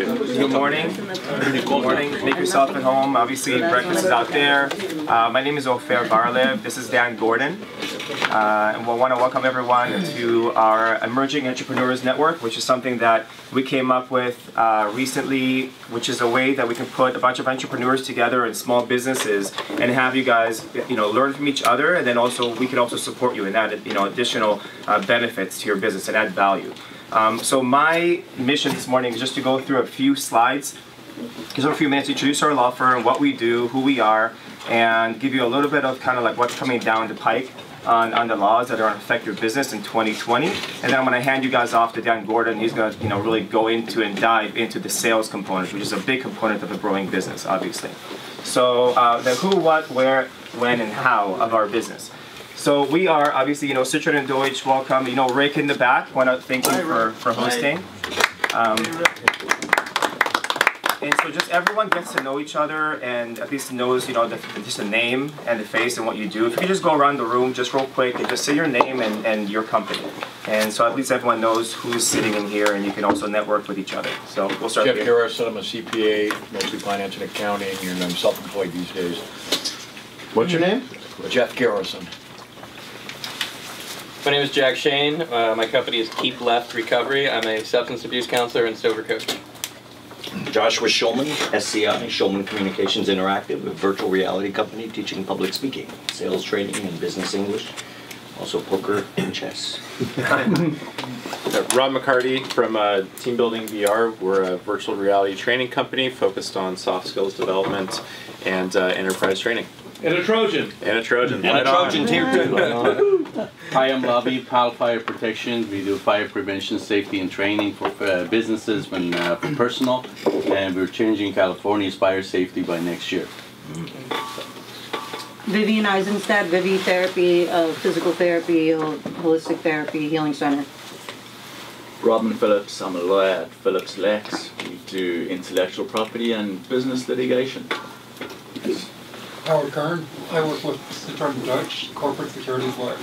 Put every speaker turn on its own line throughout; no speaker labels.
Good morning. Good morning. Make yourself at home. Obviously, breakfast is out there. Uh, my name is Ofer Barlev. This is Dan Gordon. Uh, and we want to welcome everyone to our Emerging Entrepreneurs Network, which is something that we came up with uh, recently, which is a way that we can put a bunch of entrepreneurs together in small businesses and have you guys, you know, learn from each other, and then also we can also support you and add, you know, additional uh, benefits to your business and add value. Um, so my mission this morning is just to go through a few slides, give a few minutes to introduce our law firm, what we do, who we are, and give you a little bit of kind of like what's coming down the pike on, on the laws that are going to affect your business in 2020. And then I'm going to hand you guys off to Dan Gordon. He's going to you know really go into and dive into the sales component, which is a big component of a growing business, obviously. So uh, the who, what, where, when, and how of our business. So we are obviously, you know, Citron and Deutsch, welcome. You know, Rick in the back, want to thank you for, for hosting. Um, and so just everyone gets to know each other and at least knows, you know, the, just the name and the face and what you do. If you could just go around the room just real quick and just say your name and, and your company. And so at least everyone knows who's sitting in here and you can also network with each other. So we'll start
Jeff
here.
Harris, I'm a CPA, mostly finance and accounting, and I'm self-employed these days.
What's your name?
Jeff Garrison.
My name is Jack Shane. Uh, my company is Keep Left Recovery. I'm a substance abuse counselor and sober coach.
Joshua Schulman, SCI, Schulman Communications Interactive, a virtual reality company teaching public speaking, sales training, and business English. Also poker and chess.
Rob McCarty from uh, Team Building VR. We're a virtual reality training company focused on soft skills development and uh, enterprise training.
And a Trojan.
And a Trojan.
And a
right on.
Trojan here too.
Hi, I'm Lavi, PAL Fire Protection. We do fire prevention, safety, and training for uh, businesses and uh, for personal. And we're changing California's fire safety by next year.
Vivian Eisenstadt, Vivi Therapy, uh, Physical Therapy, Holistic Therapy, Healing Center.
Robin Phillips, I'm a lawyer at Phillips Lex. We do intellectual property and business litigation.
Howard Kern. I work with Citron Deutsch, corporate securities lawyer.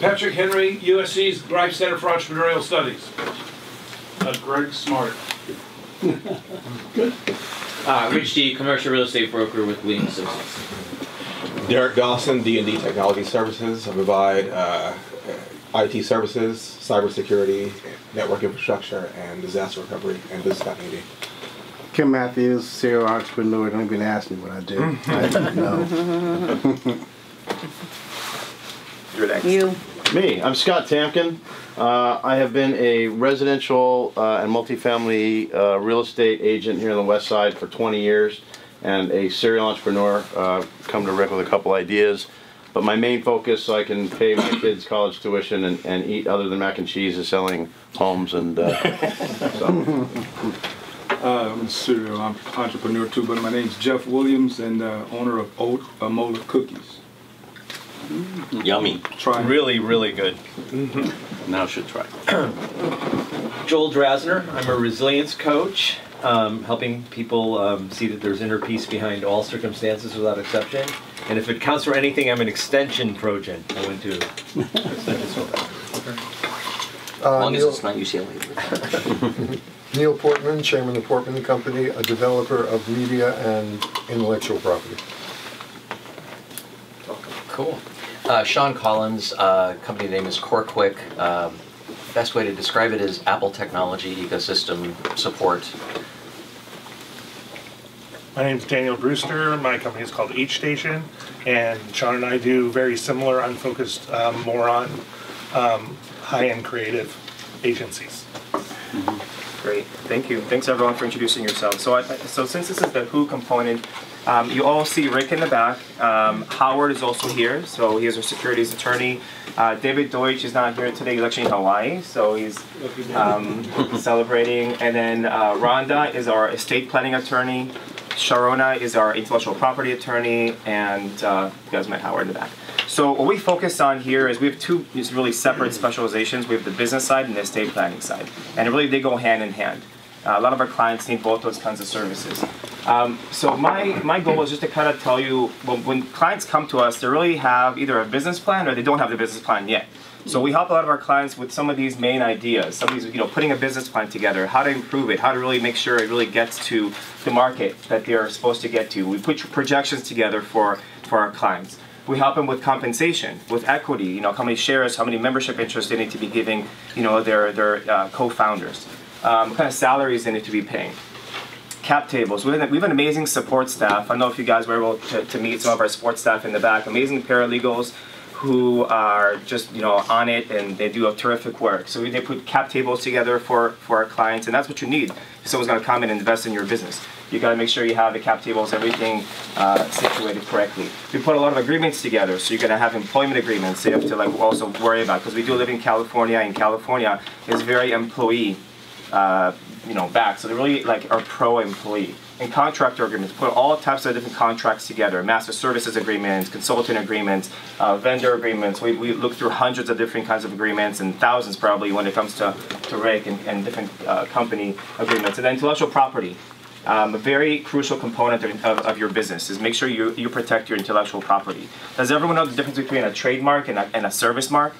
Patrick Henry, USC's Greif Center for Entrepreneurial Studies.
Uh, Greg Smart.
Uh, Rich D, commercial real estate broker with Williams Associates.
Derek Dawson, D&D Technology Services. I provide uh, IT services, cybersecurity, network infrastructure, and disaster recovery and business continuity.
Kim Matthews, serial entrepreneur. Don't even ask me what I do. I don't know.
You're next.
You.
Me, I'm Scott Tamkin. Uh, I have been a residential uh, and multifamily uh, real estate agent here on the west side for 20 years and a serial entrepreneur. Uh, come to Rick with a couple ideas. But my main focus, so I can pay my kids' college tuition and, and eat other than mac and cheese, is selling homes. And uh, so.
Uh, I'm a serial entrepreneur too, but my name's Jeff Williams and uh, owner of Oat uh, Molar Cookies.
Yummy.
Try.
Really, really good.
now should try.
Joel Drasner. I'm a resilience coach, um, helping people um, see that there's inner peace behind all circumstances without exception. And if it counts for anything, I'm an extension Trojan. I went to extension school.
As long as it's not UCLA.
Neil Portman, Chairman of Portman and Company, a developer of media and intellectual property.
Cool. Uh, Sean Collins, uh, company name is CoreQuick. Um, best way to describe it is Apple technology ecosystem support.
My name is Daniel Brewster. My company is called H Station, and Sean and I do very similar, unfocused, um, more on um, high-end creative agencies.
Great, thank you. Thanks everyone for introducing yourselves. So, I, so since this is the who component, um, you all see Rick in the back. Um, Howard is also here, so he is our securities attorney. Uh, David Deutsch is not here today. He's actually in Hawaii, so he's um, celebrating. And then uh, Rhonda is our estate planning attorney. Sharona is our intellectual property attorney, and uh, you guys met Howard in the back. So what we focus on here is we have two really separate specializations. We have the business side and the estate planning side, and really they go hand in hand. Uh, a lot of our clients need both those kinds of services. Um, so my, my goal is just to kind of tell you when, when clients come to us, they really have either a business plan or they don't have the business plan yet. So we help a lot of our clients with some of these main ideas, some of these, you know, putting a business plan together, how to improve it, how to really make sure it really gets to the market that they're supposed to get to. We put projections together for, for our clients. We help them with compensation, with equity, you know, how many shares, how many membership interests they need to be giving, you know, their, their uh, co-founders, um, what kind of salaries they need to be paying cap tables. We have, we have an amazing support staff. I know if you guys were able to, to meet some of our support staff in the back. Amazing paralegals who are just you know on it and they do a terrific work. So we they put cap tables together for, for our clients and that's what you need. If someone's going to come and invest in your business. You got to make sure you have the cap tables, everything uh, situated correctly. We put a lot of agreements together, so you're going to have employment agreements. You have to like also worry about because we do live in California, and California is very employee uh, you know, back. So they really like are pro-employee. And contractor agreements, put all types of different contracts together, master services agreements, consultant agreements, uh, vendor agreements. We, we look through hundreds of different kinds of agreements and thousands probably when it comes to, to RIC and, and different uh, company agreements. And then intellectual property. Um, a very crucial component of, of, your business is make sure you, you protect your intellectual property. Does everyone know the difference between a trademark and a, and a service mark?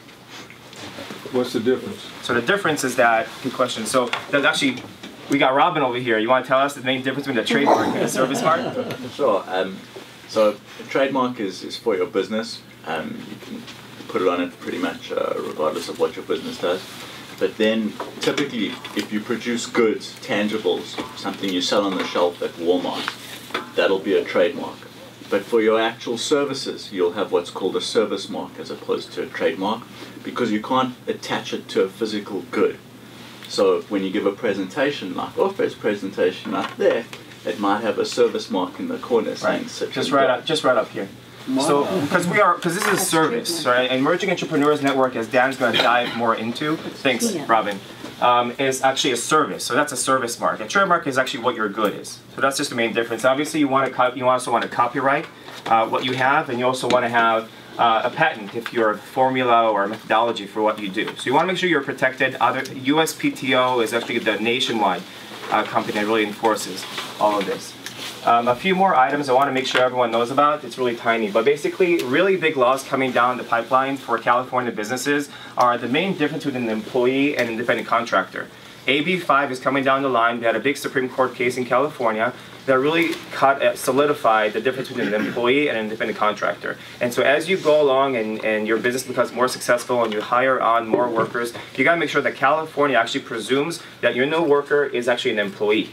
What's the difference?
So the difference is that, good question. So there's actually, we got Robin over here. You want to tell us the main difference between a trademark and a service mark?
Sure. Um, so a trademark is, is for your business. Um, you can put it on it pretty much uh, regardless of what your business does. But then typically, if you produce goods, tangibles, something you sell on the shelf at Walmart, that'll be a trademark. But for your actual services, you'll have what's called a service mark as opposed to a trademark because you can't attach it to a physical good. So when you give a presentation, like Ofer's presentation up there, it might have a service mark in the corner saying
right. Just right up, just right up here. So, because we are, because this is a service, right? Emerging Entrepreneurs Network, as Dan's going to dive more into. Thanks, Robin um, is actually a service. So that's a service mark. A trademark is actually what your good is. So that's just the main difference. Obviously, you want to you also want to copyright uh, what you have, and you also want to have uh, a patent if you're a formula or a methodology for what you do. So you want to make sure you're protected. Other USPTO is actually the nationwide uh, company that really enforces all of this. Um, a few more items I want to make sure everyone knows about. It's really tiny, but basically really big laws coming down the pipeline for California businesses are the main difference between an employee and an independent contractor. AB5 is coming down the line. We had a big Supreme Court case in California that really cut, uh, solidified the difference between an employee and an independent contractor. And so as you go along and, and your business becomes more successful and you hire on more workers, you gotta make sure that California actually presumes that your new worker is actually an employee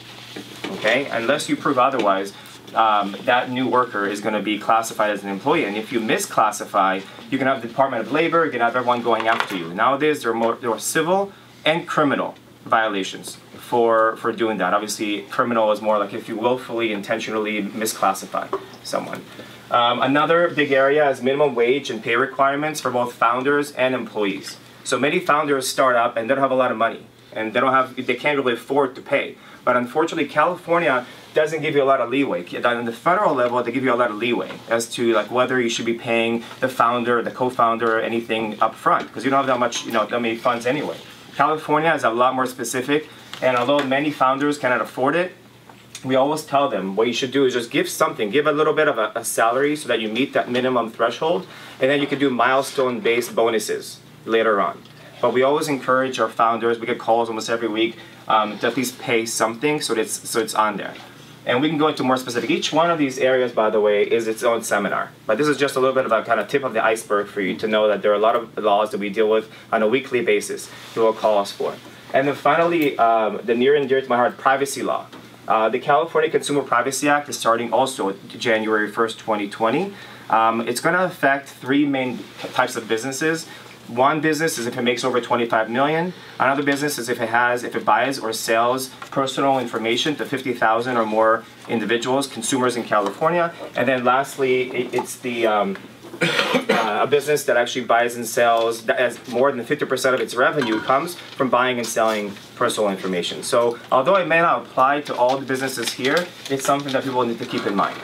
okay? Unless you prove otherwise, um, that new worker is going to be classified as an employee. And if you misclassify, you can have the Department of Labor, you can have everyone going after you. Nowadays, there are more there are civil and criminal violations for for doing that. Obviously, criminal is more like if you willfully, intentionally misclassify someone. Um, another big area is minimum wage and pay requirements for both founders and employees. So many founders start up and they don't have a lot of money, and they don't have they can't really afford to pay. But unfortunately, California doesn't give you a lot of leeway. On the federal level, they give you a lot of leeway as to like whether you should be paying the founder, the co-founder, anything up front because you don't have that much, you know, that many funds anyway. California is a lot more specific, and although many founders cannot afford it, we always tell them what you should do is just give something, give a little bit of a, a salary so that you meet that minimum threshold, and then you can do milestone-based bonuses later on. But we always encourage our founders. We get calls almost every week um, to at least pay something so it's so it's on there. And we can go into more specific. Each one of these areas, by the way, is its own seminar. But this is just a little bit of a kind of tip of the iceberg for you to know that there are a lot of laws that we deal with on a weekly basis. You will call us for. And then finally, um, the near and dear to my heart, privacy law. Uh, the California Consumer Privacy Act is starting also January 1st, 2020. Um, it's going to affect three main types of businesses. One business is if it makes over 25 million. Another business is if it has, if it buys or sells personal information to 50,000 or more individuals, consumers in California. And then lastly, it's the um, uh, a business that actually buys and sells that has more than 50% of its revenue comes from buying and selling personal information. So although it may not apply to all the businesses here, it's something that people need to keep in mind.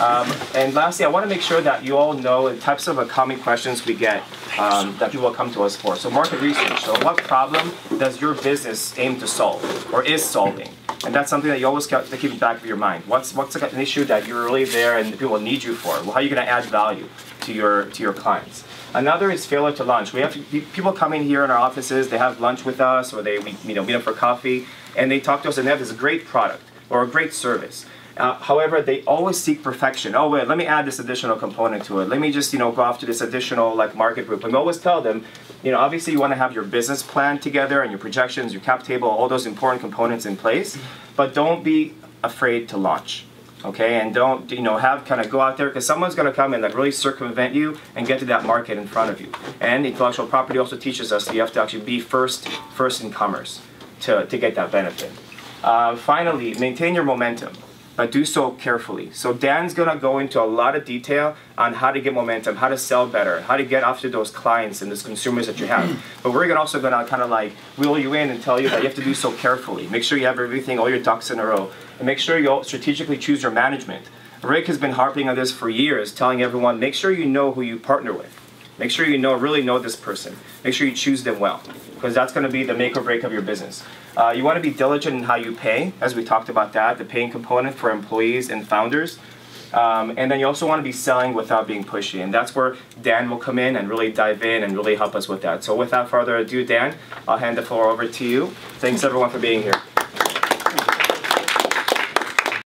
Um, and lastly, I want to make sure that you all know the types of common questions we get um, that people come to us for. So market research. So what problem does your business aim to solve or is solving? And that's something that you always keep, keep in the back of your mind. What's what's an issue that you're really there and people need you for? Well, how are you going to add value to your to your clients? Another is failure to lunch. We have people come in here in our offices, they have lunch with us, or they we, you know meet up for coffee, and they talk to us and they have this great product or a great service. Uh, however, they always seek perfection. Oh wait, let me add this additional component to it. Let me just you know go after this additional like market group. And we always tell them, you know, obviously you want to have your business plan together and your projections, your cap table, all those important components in place, but don't be afraid to launch. Okay, and don't you know have kind of go out there because someone's going to come and like really circumvent you and get to that market in front of you. And intellectual property also teaches us that you have to actually be first first in commerce to, to get that benefit. Uh, finally, maintain your momentum, but do so carefully. So Dan's gonna go into a lot of detail on how to get momentum, how to sell better, how to get after those clients and those consumers that you have. But we're gonna also gonna kind of like wheel you in and tell you that you have to do so carefully. Make sure you have everything, all your ducks in a row, and make sure you strategically choose your management. Rick has been harping on this for years, telling everyone, make sure you know who you partner with. Make sure you know, really know this person. Make sure you choose them well, because that's going to be the make or break of your business. Uh, you want to be diligent in how you pay, as we talked about that, the paying component for employees and founders. Um, and then you also want to be selling without being pushy, and that's where Dan will come in and really dive in and really help us with that. So without further ado, Dan, I'll hand the floor over to you. Thanks everyone for being here.